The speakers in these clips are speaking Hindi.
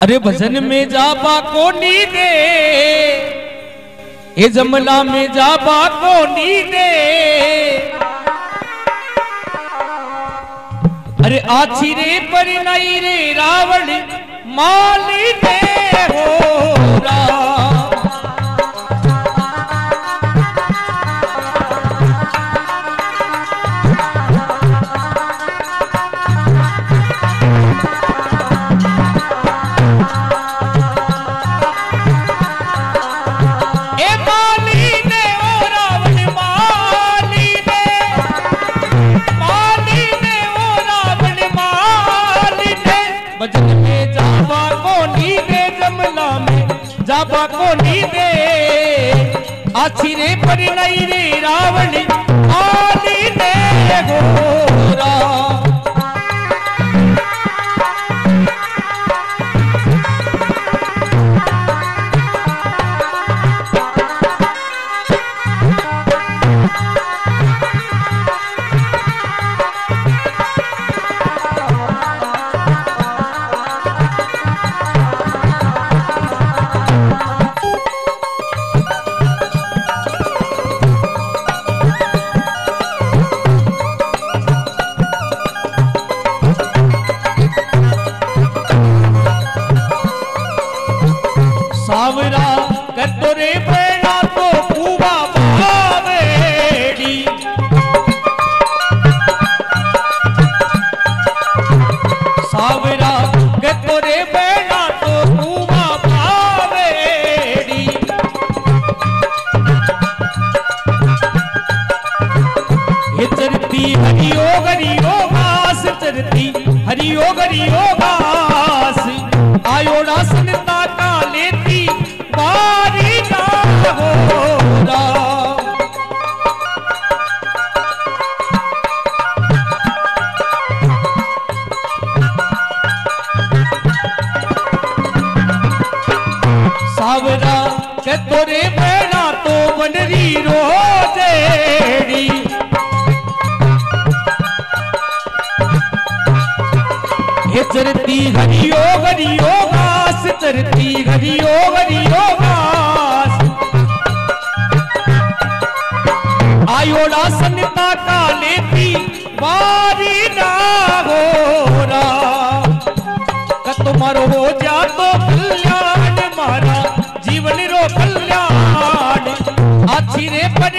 अरे भजन में जाबा को नी दे। ये जमला में जाबा को नी दे। अरे आछी रे पर नहीं रे रावण माली दे हो। आछी रे पर रे रावण आली ने गोरा हरियो गरियो घास आयोड़ा सुनता का लेती बारी ना हो सावरा के तोरे बेड़ा तो बनरी रोजेड़ी। हे चरती हरियो हरियो घास। चरती हरियो हरियो घास। आयोड़ा सनता का लेती बारी ना गोरा तुम्हारो हो जा तो कल्याण मारा, जीवन रो कल्याण। आछी रे पर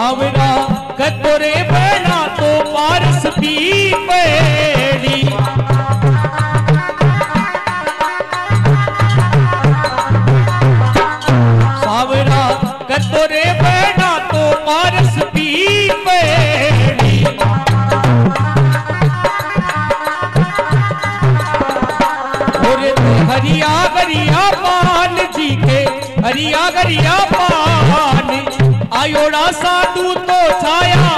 आवड़ा कतरे बना तो पारस पी पेड़ी कतरे तो पारस पी पेड़ी और हरिया गरिया जी के हरिया साधु तो छाया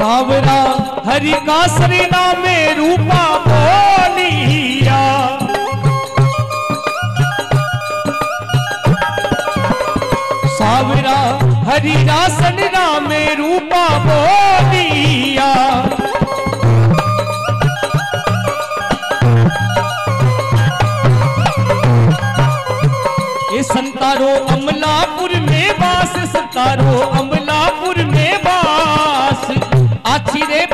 सावरा हरि का श्री नाम रूपा बोलिया। सावरा हरि रासन नाम रूपा बोलिया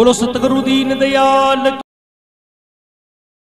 बोलो सतगुरु दीन दयाल